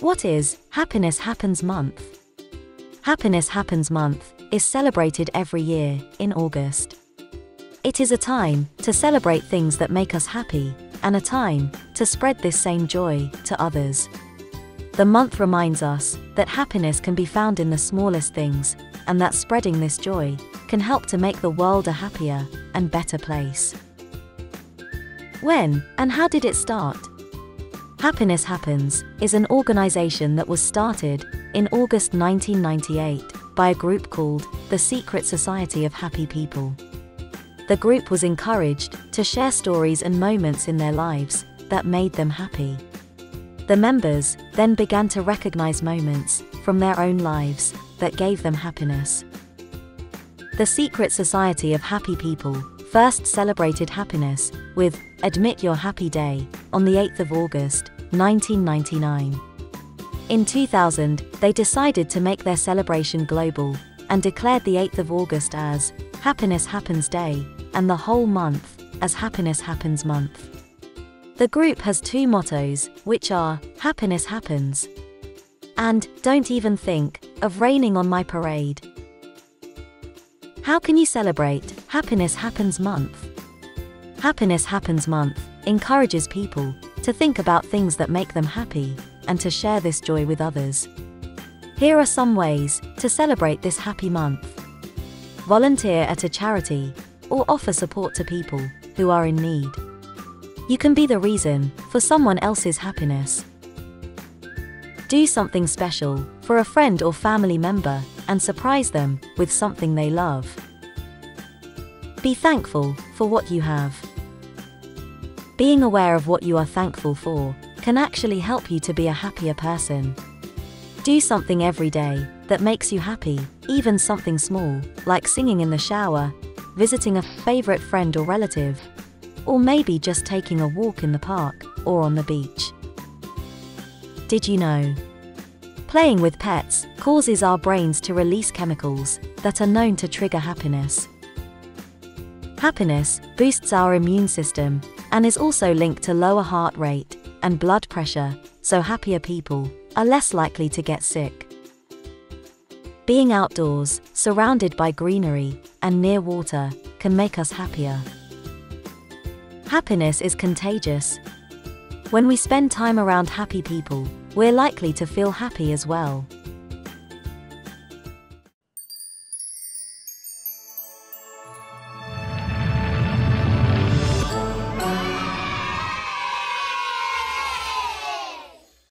What is Happiness Happens Month? Happiness Happens Month is celebrated every year in August. It is a time to celebrate things that make us happy and a time to spread this same joy to others. The month reminds us that happiness can be found in the smallest things and that spreading this joy can help to make the world a happier and better place. When and how did it start? Happiness Happens is an organization that was started in August 1998 by a group called the Secret Society of Happy People. The group was encouraged to share stories and moments in their lives that made them happy. The members then began to recognize moments from their own lives that gave them happiness. The Secret Society of Happy People first celebrated happiness with Admit You're Happy Day on the 8th of August, 1999. In 2000, they decided to make their celebration global and declared the 8th of August as Happiness Happens Day and the whole month as Happiness Happens Month. The group has two mottos, which are Happiness Happens and Don't Even Think of Raining on My Parade. How can you celebrate Happiness Happens Month? Happiness Happens Month encourages people to think about things that make them happy and to share this joy with others. Here are some ways to celebrate this happy month. Volunteer at a charity or offer support to people who are in need. You can be the reason for someone else's happiness. Do something special for a friend or family member and surprise them with something they love. Be thankful for what you have. Being aware of what you are thankful for can actually help you to be a happier person. Do something every day that makes you happy, even something small, like singing in the shower, visiting a favorite friend or relative, or maybe just taking a walk in the park or on the beach. Did you know? Playing with pets causes our brains to release chemicals that are known to trigger happiness. Happiness boosts our immune system and is also linked to lower heart rate and blood pressure, so happier people are less likely to get sick. Being outdoors, surrounded by greenery, and near water, can make us happier. Happiness is contagious. When we spend time around happy people, we're likely to feel happy as well.